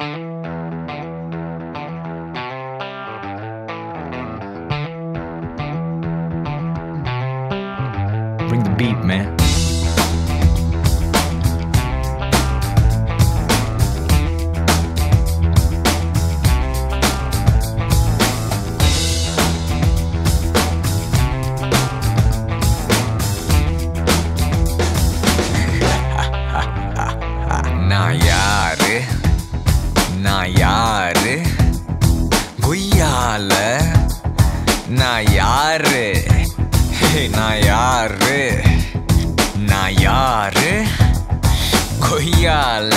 Bring the beat, man. நான் யாரு? நான் யாரு? நான் யாரு? கொய்யால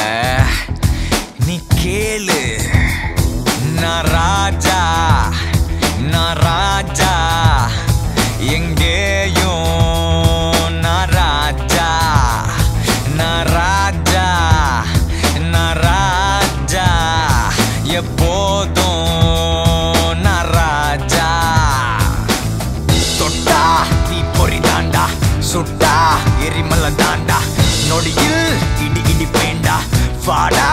நீ கேளு. நான் ராஜா. நான் ராஜா. சுட்டா எரிமல தாண்டா நொடியில் இடி இடி பேண்டா வாடா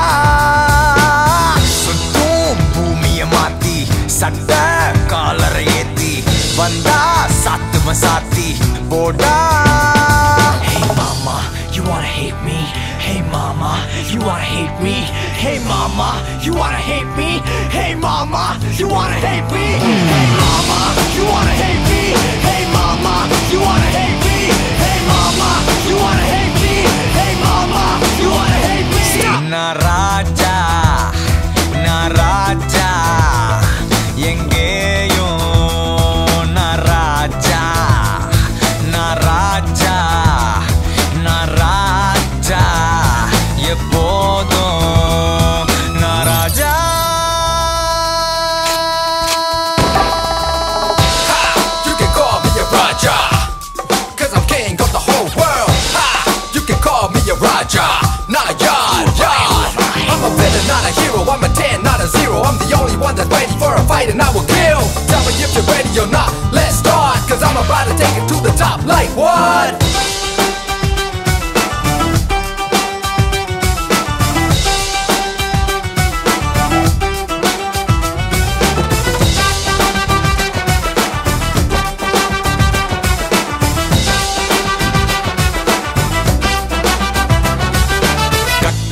சுத்தும் பூமிய மாத்தி சட்ட காலரை ஏத்தி வந்தா சாத்துவ சாத்தி போடா Hey mama, you wanna hate me? Hey mama, you wanna hate me? Hey mama, you wanna hate me? Hey mama, you wanna hate me? Hey mama, you wanna hate me? modo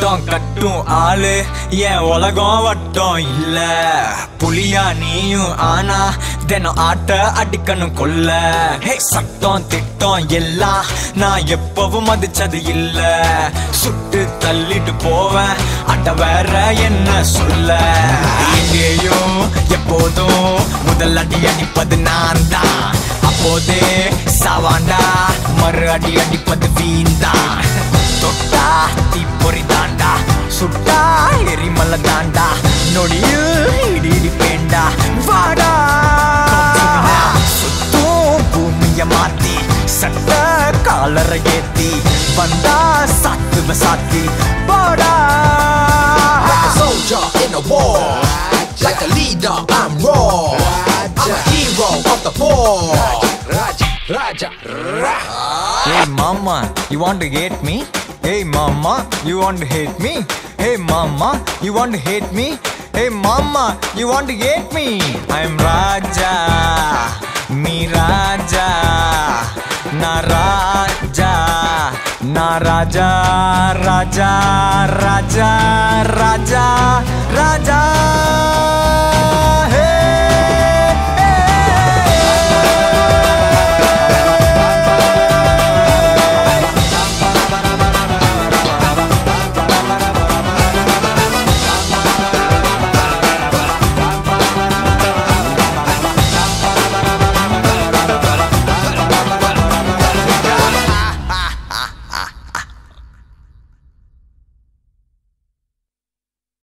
கட்டம் கட்டும் ஆளு. என் உலகம் வட்டம் இல்ல. புலியா நீயும் ஆனா தினம் ஆட்ட அடிக்கணும் கொல்ல. சட்டம் திட்டம் எல்லாம் நான் எப்பவும் மதிச்சது இல்ல. சுட்டு தள்ளிட்டு போவேன் அட்ட வேற என்ன சொல்ல. எங்கேயும் எப்போதும் முதல் அடி அடிப்பது நான் தான் அப்போதே சாவாண்டா மறு அடி அடிப்பது வீண்தான். தொட்டா தீ தாண்டா சுட்டா எரிமலை தாண்டா நொடியில் இடி இடி பேண்டா வாடா சுத்தும் பூமிய மாத்தி சட்ட காலரை ஏத்தி வந்தா சாத்துவ சாத்தி போடா soldier in a war. Like a leader, I'm raw. I'm a hero of the poor. Raja, Raja, Raja. Hey mama, you want to hate me? Hey mama, you want to hate me? Hey mama, you want to hate me? Hey mama, you want to hate me? I'm Raja, me Raja, na Raja, na Raja, Raja, Raja, Raja.